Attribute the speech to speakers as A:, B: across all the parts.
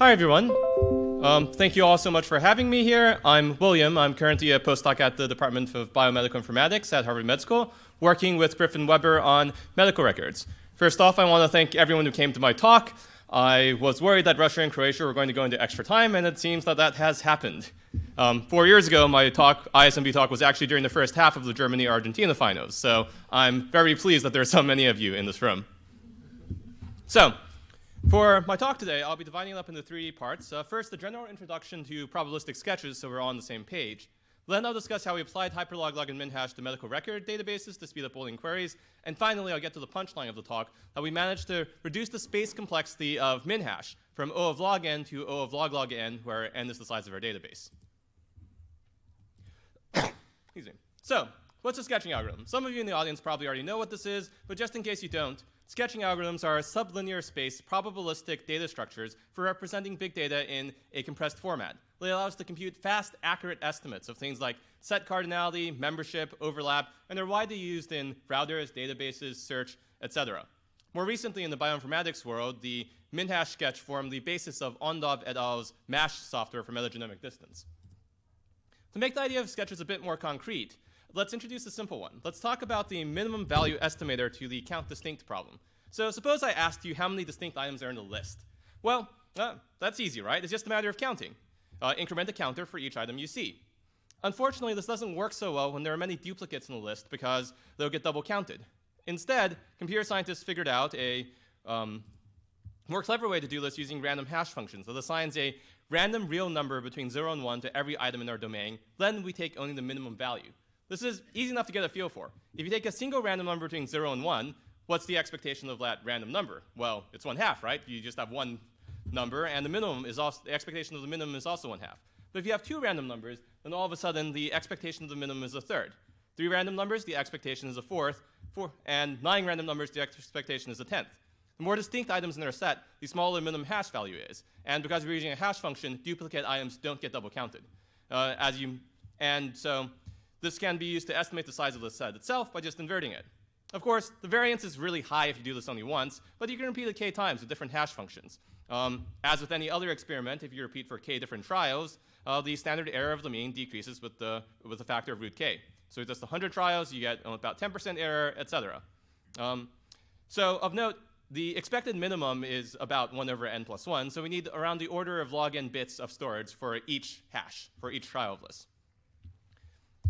A: Hi, everyone. Um, thank you all so much for having me here. I'm William. I'm currently a postdoc at the Department of Biomedical Informatics at Harvard Med School, working with Griffin Weber on medical records. First off, I want to thank everyone who came to my talk. I was worried that Russia and Croatia were going to go into extra time, and it seems that that has happened. Um, four years ago, my talk, ISMB talk, was actually during the first half of the Germany-Argentina finals, so I'm very pleased that there are so many of you in this room. So, for my talk today, I'll be dividing it up into three parts. Uh, first, the general introduction to probabilistic sketches so we're all on the same page. Then I'll discuss how we applied hyperlog, and minhash to medical record databases to speed up Boolean queries. And finally, I'll get to the punchline of the talk, that we managed to reduce the space complexity of minhash from O of log n to O of log log n, where n is the size of our database. Excuse me. So, what's a sketching algorithm? Some of you in the audience probably already know what this is, but just in case you don't, Sketching algorithms are sublinear space probabilistic data structures for representing big data in a compressed format. They allow us to compute fast, accurate estimates of things like set cardinality, membership, overlap, and they're widely used in routers, databases, search, etc. More recently in the bioinformatics world, the minhash sketch formed the basis of Ondov et al.'s MASH software for metagenomic distance. To make the idea of sketches a bit more concrete, let's introduce a simple one. Let's talk about the minimum value estimator to the count distinct problem. So suppose I asked you how many distinct items are in the list. Well, uh, that's easy, right? It's just a matter of counting. Uh, increment a counter for each item you see. Unfortunately, this doesn't work so well when there are many duplicates in the list because they'll get double counted. Instead, computer scientists figured out a um, more clever way to do this using random hash functions that assigns a random real number between 0 and 1 to every item in our domain. Then we take only the minimum value. This is easy enough to get a feel for. If you take a single random number between 0 and 1, what's the expectation of that random number? Well, it's 1 half, right? You just have one number, and the minimum is also, the expectation of the minimum is also 1 half. But if you have two random numbers, then all of a sudden the expectation of the minimum is a third. Three random numbers, the expectation is a fourth, four, and nine random numbers, the expectation is a tenth. The more distinct items in their set, the smaller the minimum hash value is. And because we're using a hash function, duplicate items don't get double counted. Uh, as you, and so this can be used to estimate the size of the set itself by just inverting it. Of course, the variance is really high if you do this only once, but you can repeat it k times with different hash functions. Um, as with any other experiment, if you repeat for k different trials, uh, the standard error of the mean decreases with the, with a factor of root k. So with just 100 trials, you get about 10% error, etc. Um, so of note, the expected minimum is about 1 over n plus 1, so we need around the order of log n bits of storage for each hash, for each trial of this.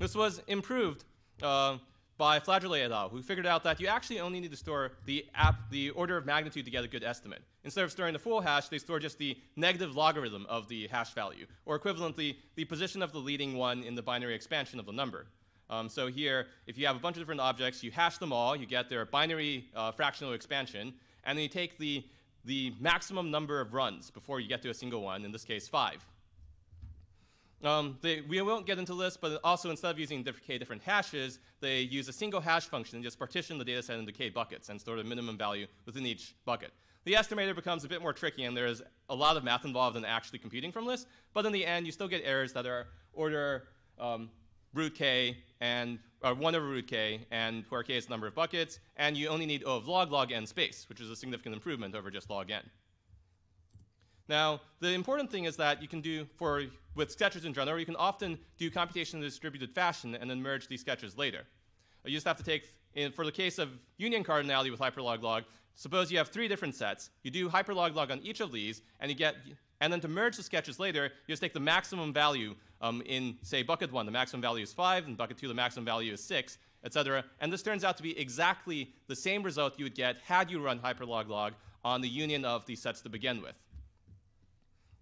A: This was improved uh, by Flajolet et al., who figured out that you actually only need to store the, app, the order of magnitude to get a good estimate. Instead of storing the full hash, they store just the negative logarithm of the hash value, or equivalently, the position of the leading one in the binary expansion of the number. Um, so here, if you have a bunch of different objects, you hash them all, you get their binary uh, fractional expansion, and then you take the, the maximum number of runs before you get to a single one, in this case, five. Um, they, we won't get into this, but also instead of using k different hashes, they use a single hash function and just partition the data set into k buckets and store the minimum value within each bucket. The estimator becomes a bit more tricky, and there's a lot of math involved in actually computing from this, but in the end, you still get errors that are order um, root k and or 1 over root k, and where k is the number of buckets, and you only need O of log log n space, which is a significant improvement over just log n. Now, the important thing is that you can do, for with sketches in general, you can often do computation in a distributed fashion and then merge these sketches later. You just have to take, in, for the case of union cardinality with hyperlog log, suppose you have three different sets. You do hyperlog log on each of these, and you get, and then to merge the sketches later, you just take the maximum value um, in, say, bucket one. The maximum value is five, and bucket two, the maximum value is six, etc. And this turns out to be exactly the same result you would get had you run hyperlog log on the union of these sets to begin with.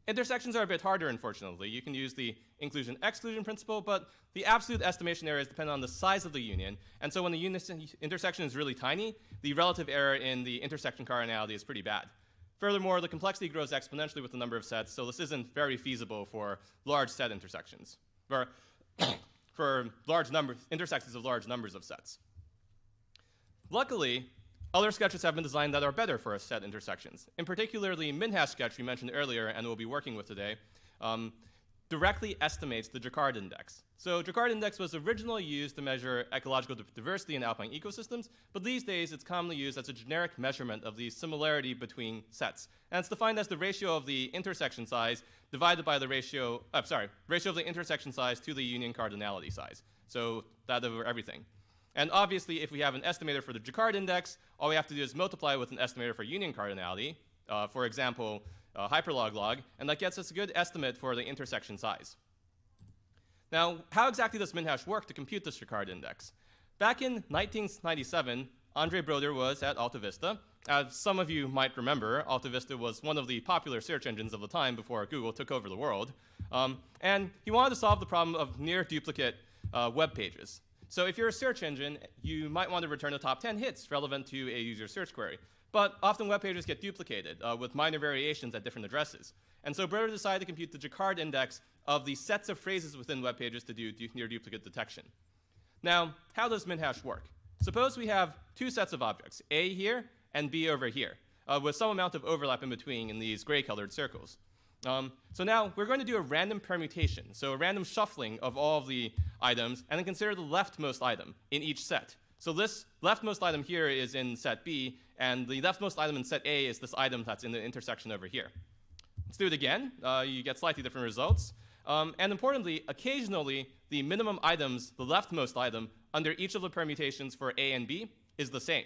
A: Intersections are a bit harder, unfortunately. You can use the inclusion-exclusion principle, but the absolute estimation error is dependent on the size of the union. And so when the intersection is really tiny, the relative error in the intersection cardinality is pretty bad. Furthermore, the complexity grows exponentially with the number of sets, so this isn't very feasible for large set intersections, for, for large numbers, intersections of large numbers of sets. Luckily, other sketches have been designed that are better for a set intersections. In particular, the minhash sketch we mentioned earlier and we'll be working with today um, directly estimates the Jaccard index. So Jaccard index was originally used to measure ecological diversity in alpine ecosystems, but these days it's commonly used as a generic measurement of the similarity between sets. And it's defined as the ratio of the intersection size divided by the ratio, uh, sorry, ratio of the intersection size to the union cardinality size. So that over everything. And obviously, if we have an estimator for the Jaccard index, all we have to do is multiply with an estimator for union cardinality, uh, for example, uh, hyperlog log, and that gets us a good estimate for the intersection size. Now, how exactly does MinHash work to compute this Jaccard index? Back in 1997, Andrei Broder was at AltaVista. As some of you might remember, AltaVista was one of the popular search engines of the time before Google took over the world. Um, and he wanted to solve the problem of near duplicate uh, web pages. So if you're a search engine, you might want to return the top 10 hits relevant to a user search query. But often web pages get duplicated uh, with minor variations at different addresses. And so Broder decided to compute the Jaccard index of the sets of phrases within web pages to do du near duplicate detection. Now, how does MinHash work? Suppose we have two sets of objects, A here and B over here, uh, with some amount of overlap in between in these gray colored circles. Um, so now we're going to do a random permutation, so a random shuffling of all of the items, and then consider the leftmost item in each set. So this leftmost item here is in set B, and the leftmost item in set A is this item that's in the intersection over here. Let's do it again. Uh, you get slightly different results. Um, and importantly, occasionally, the minimum items, the leftmost item, under each of the permutations for A and B is the same.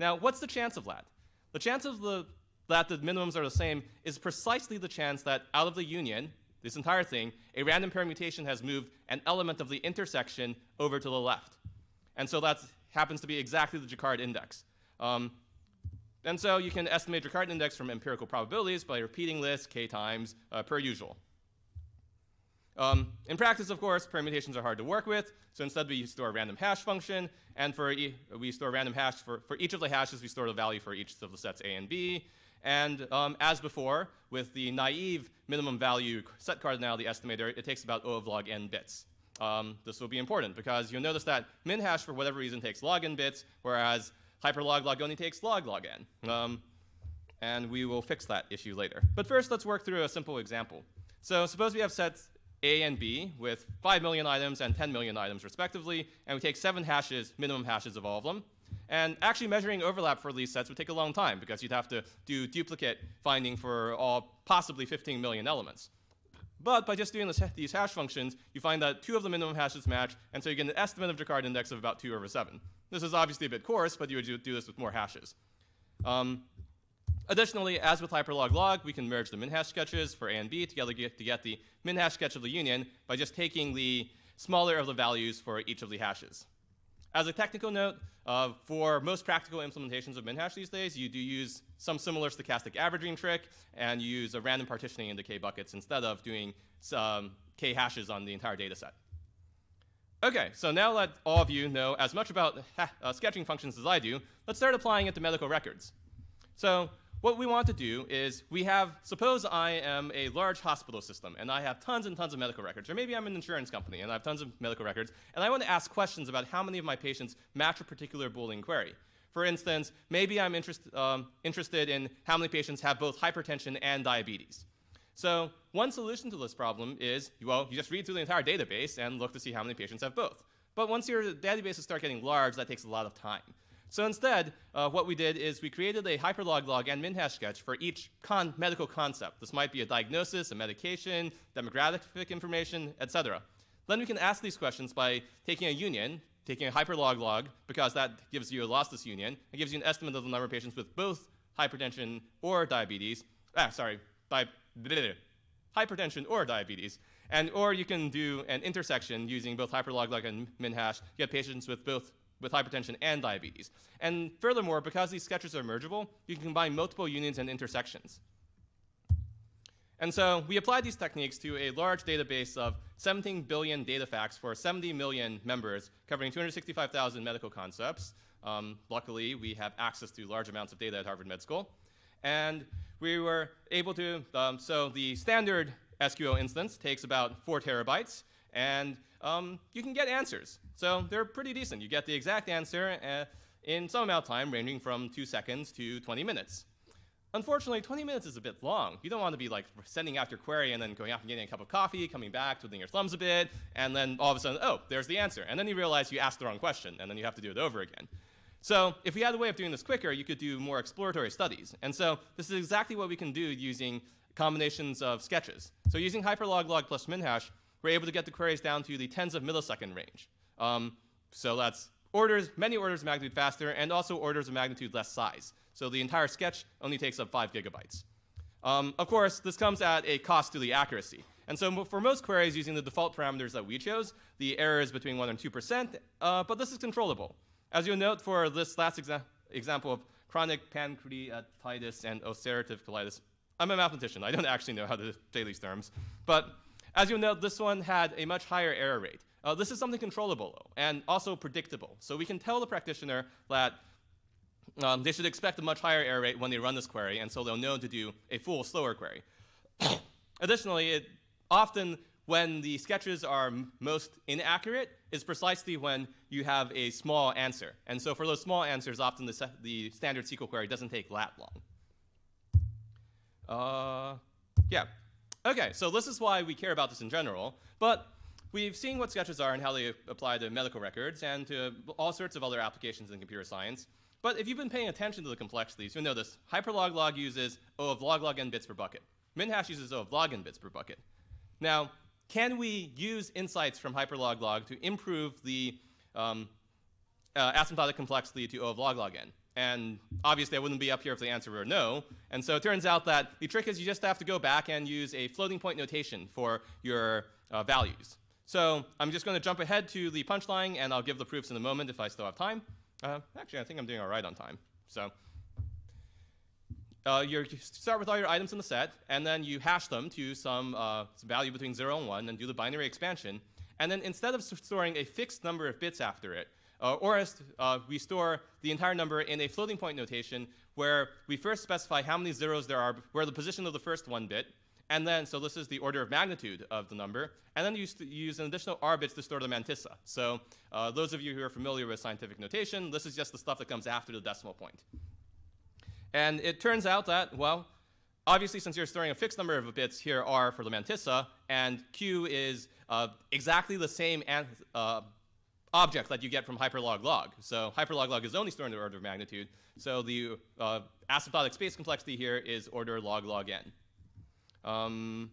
A: Now, what's the chance of that? The chance of the that the minimums are the same is precisely the chance that out of the union, this entire thing, a random permutation has moved an element of the intersection over to the left. And so that happens to be exactly the Jaccard index. Um, and so you can estimate Jaccard index from empirical probabilities by repeating this k times uh, per usual. Um, in practice, of course, permutations are hard to work with, so instead we store a random hash function, and for e we store a random hash for, for each of the hashes, we store the value for each of the sets A and B, and um, as before, with the naive minimum value set cardinality estimator, it takes about O of log n bits. Um, this will be important because you'll notice that minhash, for whatever reason, takes log n bits, whereas hyperlog log only takes log log n. Um, and we will fix that issue later. But first, let's work through a simple example. So suppose we have sets A and B with 5 million items and 10 million items respectively, and we take seven hashes, minimum hashes of all of them. And actually measuring overlap for these sets would take a long time because you'd have to do duplicate finding for all possibly 15 million elements. But by just doing this, these hash functions, you find that two of the minimum hashes match, and so you get an estimate of Jaccard index of about 2 over 7. This is obviously a bit coarse, but you would do, do this with more hashes. Um, additionally, as with hyperlog log, we can merge the minhash sketches for A and B together to get the minhash sketch of the union by just taking the smaller of the values for each of the hashes. As a technical note, uh, for most practical implementations of MinHash these days, you do use some similar stochastic averaging trick, and you use a random partitioning into k buckets instead of doing some k hashes on the entire data set. Okay, so now that all of you know as much about uh, sketching functions as I do, let's start applying it to medical records. So what we want to do is we have, suppose I am a large hospital system and I have tons and tons of medical records, or maybe I'm an insurance company and I have tons of medical records, and I want to ask questions about how many of my patients match a particular Boolean query. For instance, maybe I'm interest, um, interested in how many patients have both hypertension and diabetes. So one solution to this problem is, well, you just read through the entire database and look to see how many patients have both. But once your databases start getting large, that takes a lot of time. So instead, uh, what we did is we created a hyperlog log and minhash sketch for each con medical concept. This might be a diagnosis, a medication, demographic information, etc. Then we can ask these questions by taking a union, taking a hyperlog log, because that gives you a lossless union. It gives you an estimate of the number of patients with both hypertension or diabetes. Ah, sorry, di hypertension or diabetes. And or you can do an intersection using both hyperlog log and minhash, get patients with both with hypertension and diabetes. And furthermore, because these sketches are mergeable, you can combine multiple unions and intersections. And so we applied these techniques to a large database of 17 billion data facts for 70 million members, covering 265,000 medical concepts. Um, luckily, we have access to large amounts of data at Harvard Med School. And we were able to, um, so the standard SQL instance takes about four terabytes, and um, you can get answers. So they're pretty decent. You get the exact answer uh, in some amount of time, ranging from two seconds to 20 minutes. unfortunately, 20 minutes is a bit long. You don't want to be like sending out your query and then going out and getting a cup of coffee, coming back, twiddling your thumbs a bit, and then all of a sudden, oh, there's the answer. And then you realize you asked the wrong question, and then you have to do it over again. So if we had a way of doing this quicker, you could do more exploratory studies. And so this is exactly what we can do using combinations of sketches. So using hyperloglog plus minhash, we're able to get the queries down to the tens of millisecond range. Um, so that's orders, many orders of magnitude faster, and also orders of magnitude less size. So the entire sketch only takes up five gigabytes. Um, of course, this comes at a cost to the accuracy. And so for most queries using the default parameters that we chose, the error is between 1 and 2%, uh, but this is controllable. As you'll note for this last exa example of chronic pancreatitis and ulcerative colitis, I'm a mathematician. I don't actually know how to say these terms. But as you'll note, this one had a much higher error rate. Uh, this is something controllable though, and also predictable. So we can tell the practitioner that um, they should expect a much higher error rate when they run this query, and so they'll know to do a full, slower query. Additionally, it often when the sketches are most inaccurate is precisely when you have a small answer. And so for those small answers, often the, the standard SQL query doesn't take that long. Uh, yeah. Okay, so this is why we care about this in general. But we've seen what sketches are and how they apply to medical records and to all sorts of other applications in computer science. But if you've been paying attention to the complexities, you'll know this. Hyperloglog uses O of log log n bits per bucket. Minhash uses O of log n bits per bucket. Now, can we use insights from hyperloglog to improve the um, uh, asymptotic complexity to O of log log n? And obviously, I wouldn't be up here if the answer were no. And so it turns out that the trick is you just have to go back and use a floating point notation for your uh, values. So I'm just going to jump ahead to the punchline, and I'll give the proofs in a moment if I still have time. Uh, actually, I think I'm doing all right on time. So uh, you start with all your items in the set, and then you hash them to some, uh, some, value between 0 and 1, and do the binary expansion. And then instead of storing a fixed number of bits after it, uh, or as uh, we store the entire number in a floating point notation where we first specify how many zeros there are, where the position of the first one bit, and then, so this is the order of magnitude of the number, and then you use an additional r bits to store the mantissa. So uh, those of you who are familiar with scientific notation, this is just the stuff that comes after the decimal point. And it turns out that, well, obviously since you're storing a fixed number of bits, here r for the mantissa, and q is uh, exactly the same uh, object that you get from hyperlog log. So hyperlog log is only stored in the order of magnitude. So the uh, asymptotic space complexity here is order log log n. Um,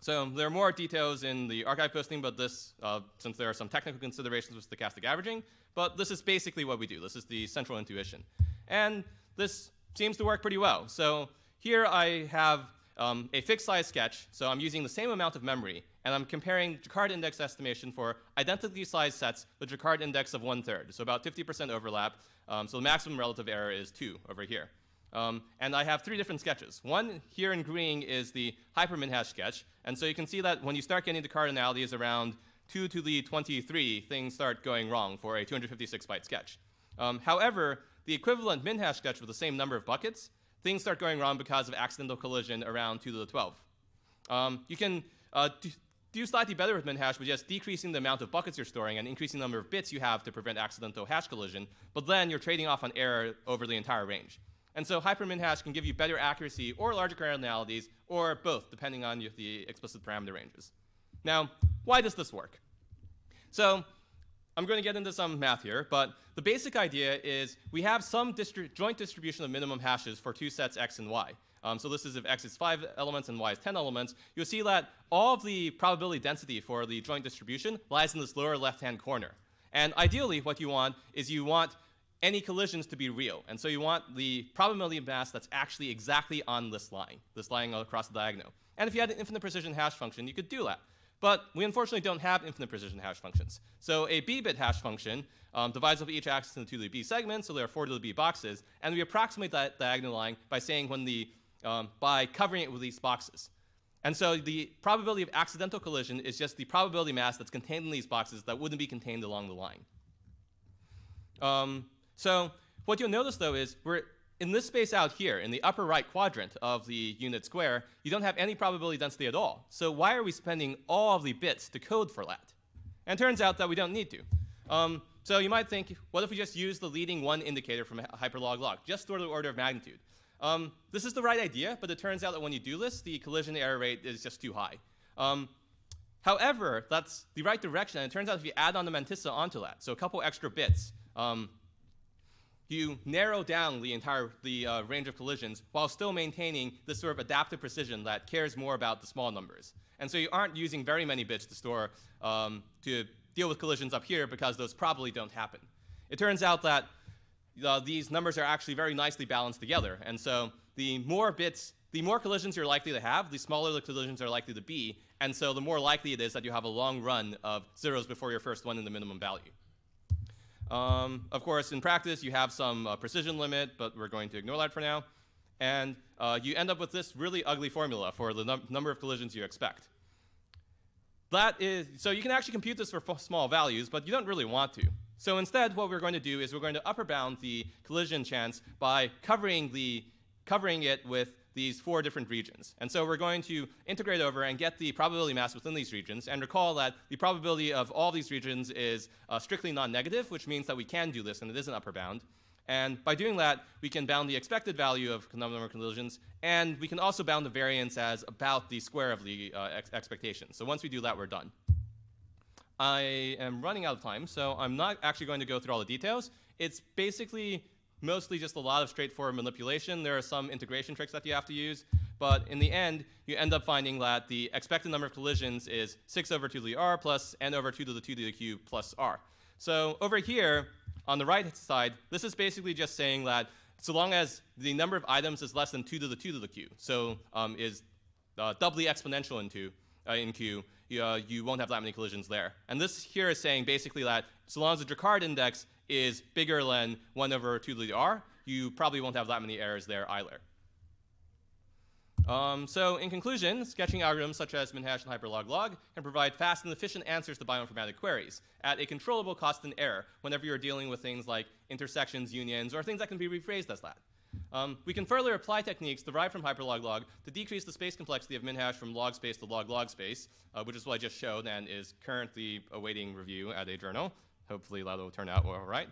A: so there are more details in the arXiv posting, but this, uh, since there are some technical considerations with stochastic averaging, but this is basically what we do. This is the central intuition. And this seems to work pretty well. So here I have um, a fixed size sketch, so I'm using the same amount of memory, and I'm comparing Jaccard index estimation for identically sized sets with Jaccard index of one third, so about 50% overlap. Um, so the maximum relative error is two over here. Um, and I have three different sketches. One here in green is the hyperminhash sketch, and so you can see that when you start getting to cardinalities around 2 to the 23, things start going wrong for a 256 byte sketch. Um, however, the equivalent minhash sketch with the same number of buckets things start going wrong because of accidental collision around 2 to the 12. Um, you can uh, do slightly better with minhash by just decreasing the amount of buckets you're storing and increasing the number of bits you have to prevent accidental hash collision, but then you're trading off on error over the entire range. And so hyperminhash can give you better accuracy or larger cardinalities, or both, depending on the explicit parameter ranges. Now, why does this work? So I'm going to get into some math here, but the basic idea is we have some distri joint distribution of minimum hashes for two sets x and y. Um, so this is if x is 5 elements and y is 10 elements. You'll see that all of the probability density for the joint distribution lies in this lower left-hand corner. And ideally, what you want is you want any collisions to be real. And so you want the probability of mass that's actually exactly on this line, this line across the diagonal. And if you had an infinite precision hash function, you could do that. But we unfortunately don't have infinite precision hash functions. So a b-bit hash function um, divides up each axis into two the b segments, so there are four to the b boxes, and we approximate that diagonal line by saying when the, um, by covering it with these boxes. And so the probability of accidental collision is just the probability mass that's contained in these boxes that wouldn't be contained along the line. Um, so what you'll notice though is we're in this space out here, in the upper right quadrant of the unit square, you don't have any probability density at all. So why are we spending all of the bits to code for that? And turns out that we don't need to. Um, so you might think, what if we just use the leading one indicator from hyperlog log? Just store the order of magnitude. Um, this is the right idea, but it turns out that when you do this, the collision error rate is just too high. Um, however, that's the right direction, and it turns out if you add on the mantissa onto that, so a couple extra bits, um, you narrow down the entire the uh, range of collisions while still maintaining this sort of adaptive precision that cares more about the small numbers. And so you aren't using very many bits to store um, to deal with collisions up here because those probably don't happen. It turns out that uh, these numbers are actually very nicely balanced together. And so the more bits, the more collisions you're likely to have, the smaller the collisions are likely to be. And so the more likely it is that you have a long run of zeros before your first one in the minimum value. Um, of course, in practice, you have some uh, precision limit, but we're going to ignore that for now. And uh, you end up with this really ugly formula for the num number of collisions you expect. That is, so you can actually compute this for small values, but you don't really want to. So instead, what we're going to do is we're going to upper bound the collision chance by covering, the, covering it with these four different regions. And so we're going to integrate over and get the probability mass within these regions. And recall that the probability of all these regions is uh, strictly non-negative, which means that we can do this and it is an upper bound. And by doing that, we can bound the expected value of number of collisions, and we can also bound the variance as about the square of the uh, ex expectation. So once we do that, we're done. I am running out of time, so I'm not actually going to go through all the details. It's basically mostly just a lot of straightforward manipulation. There are some integration tricks that you have to use, but in the end, you end up finding that the expected number of collisions is 6 over 2 to the r plus n over 2 to the 2 to the q plus r. So over here, on the right side, this is basically just saying that so long as the number of items is less than 2 to the 2 to the q, so um, is uh, doubly exponential in, two, uh, in q, uh, you won't have that many collisions there. And this here is saying basically that so long as the Jaccard index is bigger than 1 over 2 to the r, you probably won't have that many errors there either. Um, so in conclusion, sketching algorithms such as MinHash and hyperloglog can provide fast and efficient answers to bioinformatic queries at a controllable cost and error whenever you're dealing with things like intersections, unions, or things that can be rephrased as that. Um, we can further apply techniques derived from hyperloglog to decrease the space complexity of MinHash from log space to log-log space, uh, which is what I just showed and is currently awaiting review at a journal. Hopefully that will turn out all right.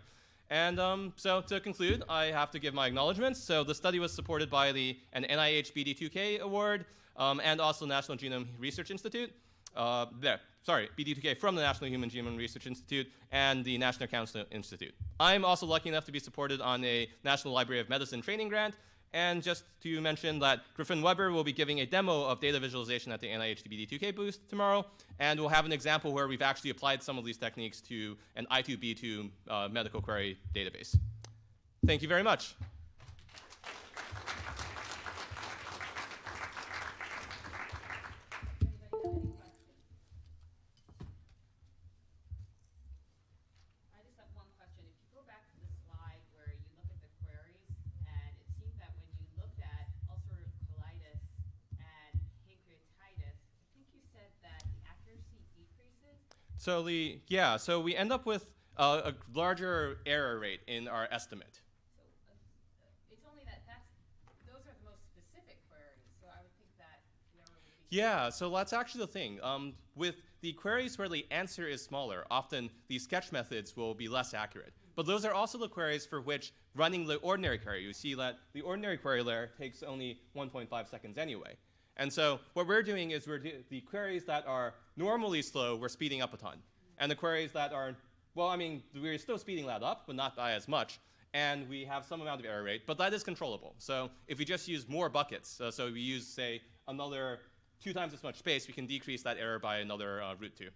A: And um, so to conclude, I have to give my acknowledgments. So the study was supported by the, an NIH BD2K award um, and also National Genome Research Institute. Uh, there, sorry, BD2K from the National Human Genome Research Institute and the National Cancer Institute. I'm also lucky enough to be supported on a National Library of Medicine training grant and just to mention that Griffin Weber will be giving a demo of data visualization at the NIH BD2K booth tomorrow, and we'll have an example where we've actually applied some of these techniques to an I2B2 uh, medical query database. Thank you very much. So the yeah, so we end up with uh, a larger error rate in our estimate.
B: So uh, it's only that that's those are the most specific queries. So I would think that the error would be.
A: Yeah, so that's actually the thing. Um, with the queries where the answer is smaller, often the sketch methods will be less accurate. But those are also the queries for which running the ordinary query, you see that the ordinary query layer takes only 1.5 seconds anyway. And so what we're doing is we're the queries that are normally slow, we're speeding up a ton. And the queries that are, well, I mean, we're still speeding that up, but not by as much. And we have some amount of error rate, but that is controllable. So if we just use more buckets, uh, so we use, say, another two times as much space, we can decrease that error by another uh, root two.